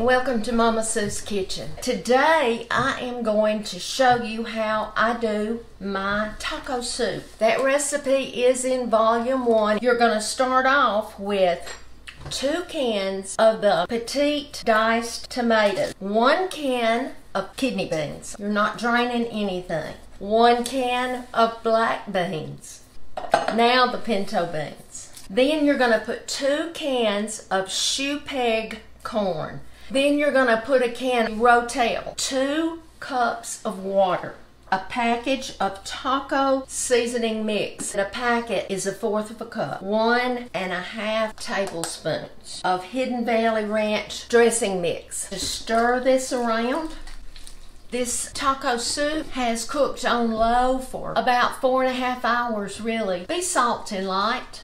Welcome to Mama Sue's Kitchen. Today I am going to show you how I do my taco soup. That recipe is in volume one. You're going to start off with two cans of the petite diced tomatoes, one can of kidney beans. You're not draining anything. One can of black beans. Now the pinto beans. Then you're going to put two cans of shoe peg corn. Then you're to put a can of Rotel, two cups of water, a package of taco seasoning mix. A packet is a fourth of a cup. One and a half tablespoons of Hidden Valley Ranch dressing mix. Just stir this around. This taco soup has cooked on low for about four and a half hours, really. Be salt and light.